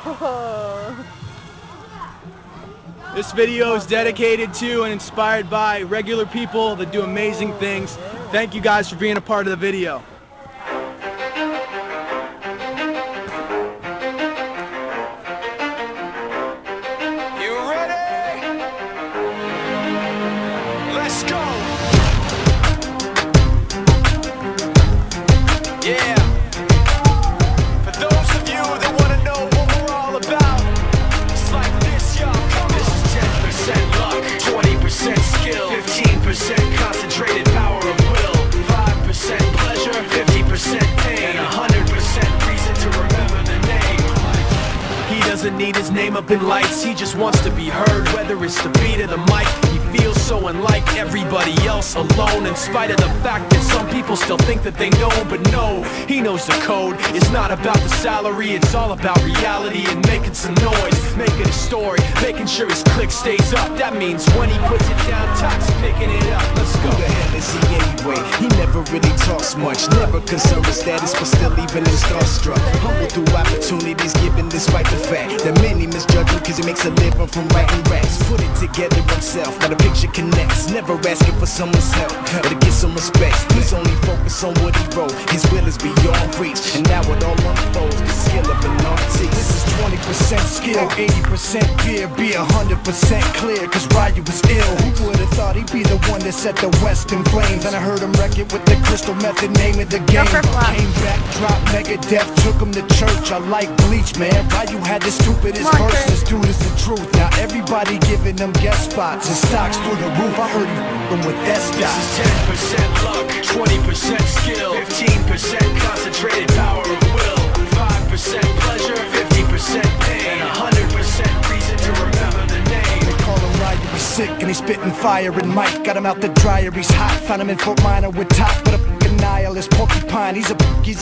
This video is dedicated to and inspired by regular people that do amazing things. Thank you guys for being a part of the video. 15% concentrated power of will, 5% pleasure, 50% pain, and 100% reason to remember the name. He doesn't need his name up in lights, he just wants to be heard, whether it's the beat so unlike everybody else, alone, in spite of the fact that some people still think that they know, but no, he knows the code. It's not about the salary, it's all about reality and making some noise, making a story, making sure his click stays up. That means when he puts it down, Tox picking it up. Let's go. Who the hell is he anyway? He never really talks much, never concerned with status, but still even in starstruck. Humble through opportunities given despite the fact that cause he makes a living from writing raps. Put it together himself, now the picture connects. Never asking for someone's help or to get some respect. He's only focused on what he wrote. His will is beyond reach, and now it all unfolds. The skill of an artist. This is 20% skill, 80% fear, be 100% clear, cause Ryu was ill. Who would've thought he'd be the one that set the West in flames? And I heard him wreck it with the crystal method, name of the game. Came back, dropped Megadeth, took him to church. I like Bleach, man. Ryu had the stupidest Come on, verses, dude, is the truth. Now everybody giving them guest spots and stocks through the roof. I heard he f***ing with that This stock. is 10% luck, 20% skill, 15% concentrated power of will, 5% pleasure, 50% pain, and 100% reason to remember the name. They call him Ryu, he's sick and he's spitting fire and Mike got him out the dryer, he's hot. Found him in Fort Minor with top, but a f***ing nihilist porcupine. He's a he's